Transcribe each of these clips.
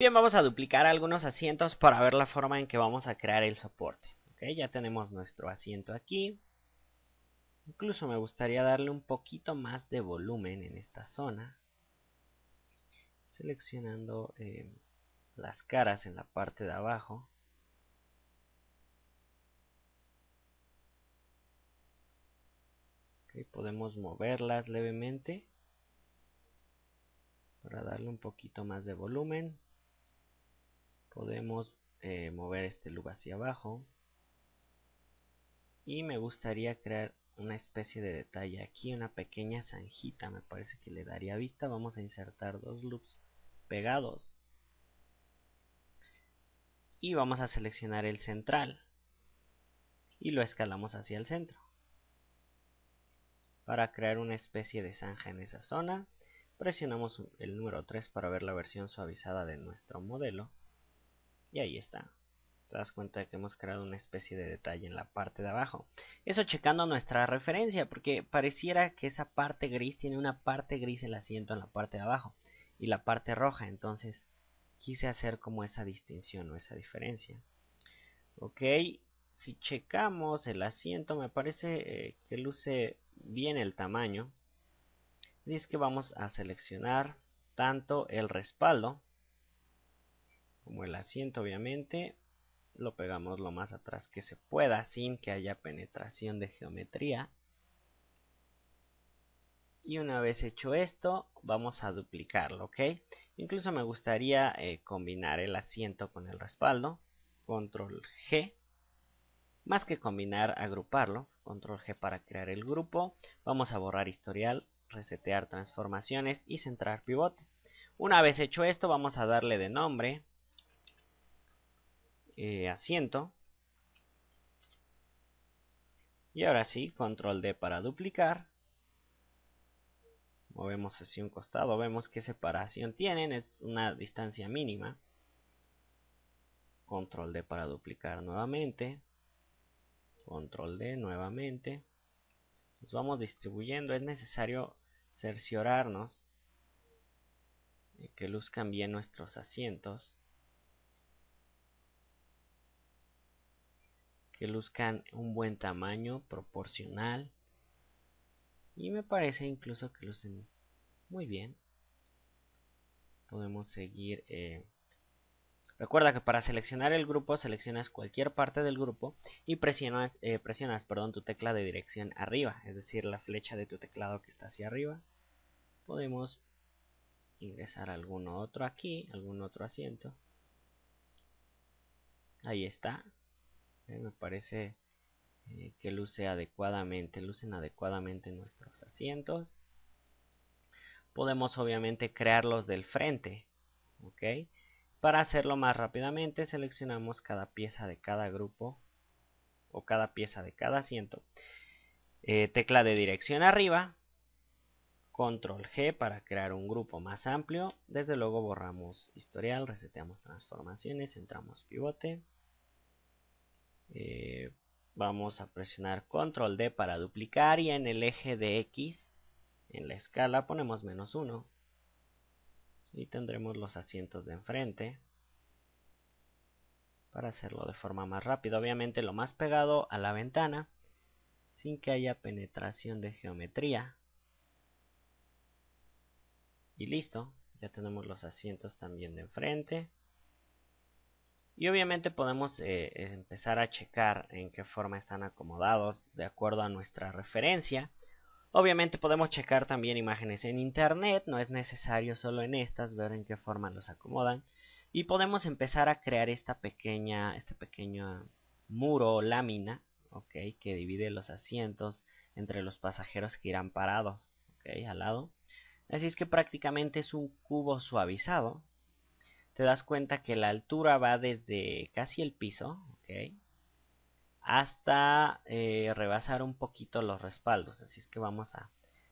Bien, vamos a duplicar algunos asientos para ver la forma en que vamos a crear el soporte. Okay, ya tenemos nuestro asiento aquí. Incluso me gustaría darle un poquito más de volumen en esta zona. Seleccionando eh, las caras en la parte de abajo. podemos moverlas levemente para darle un poquito más de volumen podemos eh, mover este loop hacia abajo. Y me gustaría crear una especie de detalle aquí una pequeña zanjita me parece que le daría vista. Vamos a insertar dos loops pegados. Y vamos a seleccionar el central. Y lo escalamos hacia el centro. Para crear una especie de zanja en esa zona presionamos el número 3 para ver la versión suavizada de nuestro modelo y ahí está. Te das cuenta de que hemos creado una especie de detalle en la parte de abajo. Eso checando nuestra referencia porque pareciera que esa parte gris tiene una parte gris el asiento en la parte de abajo y la parte roja. Entonces quise hacer como esa distinción o esa diferencia. Ok si checamos el asiento me parece eh, que luce bien el tamaño. Así es que vamos a seleccionar tanto el respaldo como el asiento obviamente lo pegamos lo más atrás que se pueda sin que haya penetración de geometría. Y una vez hecho esto vamos a duplicarlo ok incluso me gustaría eh, combinar el asiento con el respaldo control G más que combinar agruparlo control G para crear el grupo. Vamos a borrar historial resetear transformaciones y centrar pivote. Una vez hecho esto vamos a darle de nombre eh, asiento. Y ahora sí, control D para duplicar. Movemos hacia un costado, vemos qué separación tienen, es una distancia mínima. Control D para duplicar nuevamente. Control D nuevamente. Nos vamos distribuyendo, es necesario cerciorarnos de que luzcan bien nuestros asientos. Que luzcan un buen tamaño proporcional y me parece incluso que lucen muy bien. Podemos seguir eh, recuerda que para seleccionar el grupo seleccionas cualquier parte del grupo y presionas, eh, presionas perdón, tu tecla de dirección arriba es decir la flecha de tu teclado que está hacia arriba. Podemos ingresar algún otro aquí algún otro asiento. Ahí está eh, me parece eh, que luce adecuadamente, lucen adecuadamente nuestros asientos. Podemos obviamente crearlos del frente, ¿ok? Para hacerlo más rápidamente seleccionamos cada pieza de cada grupo o cada pieza de cada asiento. Eh, tecla de dirección arriba, control G para crear un grupo más amplio. Desde luego borramos historial, reseteamos transformaciones, entramos pivote. Eh, vamos a presionar control D para duplicar y en el eje de X en la escala ponemos menos 1 y tendremos los asientos de enfrente para hacerlo de forma más rápida. Obviamente lo más pegado a la ventana sin que haya penetración de geometría. Y listo ya tenemos los asientos también de enfrente y obviamente podemos eh, empezar a checar en qué forma están acomodados de acuerdo a nuestra referencia. Obviamente podemos checar también imágenes en internet, no es necesario solo en estas ver en qué forma los acomodan. Y podemos empezar a crear esta pequeña, este pequeño muro o lámina, que divide los asientos entre los pasajeros que irán parados, al lado. Así es que prácticamente es un cubo suavizado, te das cuenta que la altura va desde casi el piso, hasta eh, rebasar un poquito los respaldos. Así es que vamos a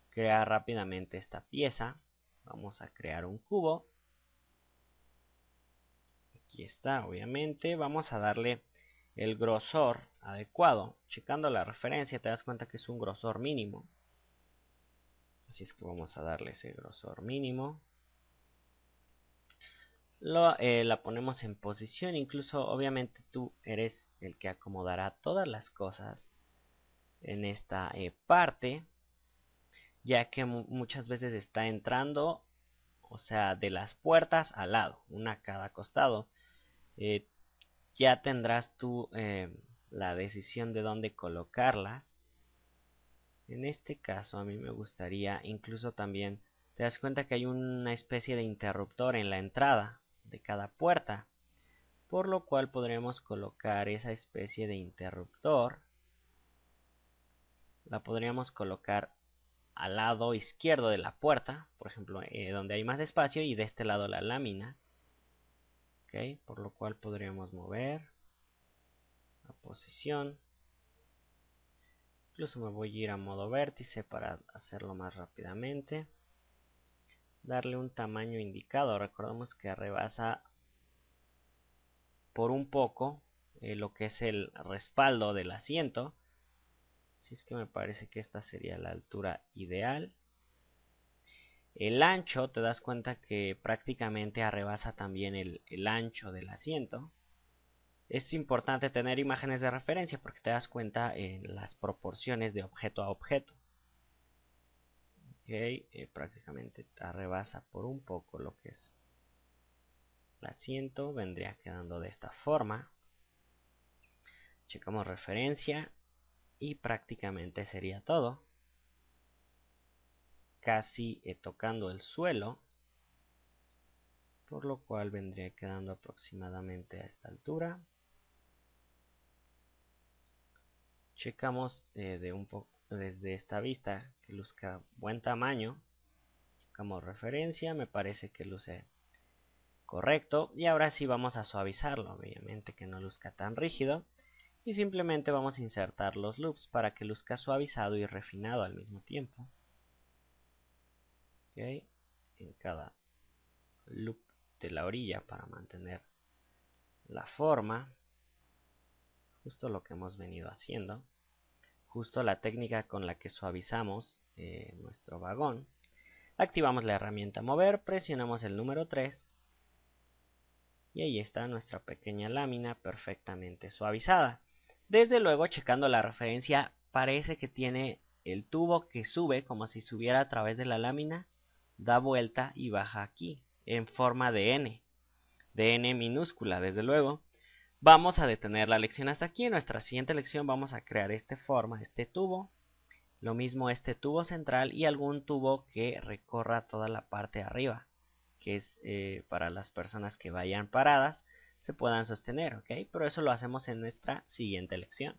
crear rápidamente esta pieza. Vamos a crear un cubo. Aquí está, obviamente. Vamos a darle el grosor adecuado. Checando la referencia te das cuenta que es un grosor mínimo. Así es que vamos a darle ese grosor mínimo. Eh, la ponemos en posición, incluso obviamente tú eres el que acomodará todas las cosas en esta eh, parte, ya que muchas veces está entrando, o sea, de las puertas al lado, una a cada costado. Eh, ya tendrás tú la decisión de dónde colocarlas. En este caso a mí me gustaría incluso también, te das cuenta que hay una especie de interruptor en la entrada de cada puerta, por lo cual podremos colocar esa especie de interruptor. La podríamos colocar al lado izquierdo de la puerta, por ejemplo, eh, donde hay más espacio, y de este lado la lámina. Ok, por lo cual podríamos mover la posición. Incluso me voy a ir a modo vértice para hacerlo más rápidamente darle un tamaño indicado. Recordemos que rebasa por un poco eh, lo que es el respaldo del asiento. Así es que me parece que esta sería la altura ideal. El ancho, te das cuenta que prácticamente arrebasa también el, el ancho del asiento. Es importante tener imágenes de referencia porque te das cuenta en las proporciones de objeto a objeto. Eh, prácticamente rebasa por un poco lo que es el asiento, vendría quedando de esta forma. Checamos referencia y prácticamente sería todo. Casi eh, tocando el suelo, por lo cual vendría quedando aproximadamente a esta altura. Checamos eh, de un poco desde esta vista que luzca buen tamaño como referencia me parece que luce correcto. Y ahora sí vamos a suavizarlo obviamente que no luzca tan rígido. Y simplemente vamos a insertar los loops para que luzca suavizado y refinado al mismo tiempo. En cada loop de la orilla para mantener la forma. Justo lo que hemos venido haciendo justo la técnica con la que suavizamos eh, nuestro vagón. Activamos la herramienta mover, presionamos el número 3 y ahí está nuestra pequeña lámina perfectamente suavizada. Desde luego, checando la referencia, parece que tiene el tubo que sube como si subiera a través de la lámina, da vuelta y baja aquí, en forma de N, de N minúscula, desde luego. Vamos a detener la lección hasta aquí. En nuestra siguiente lección vamos a crear este forma, este tubo. Lo mismo este tubo central y algún tubo que recorra toda la parte de arriba. Que es eh, para las personas que vayan paradas se puedan sostener, ¿ok? Pero eso lo hacemos en nuestra siguiente lección.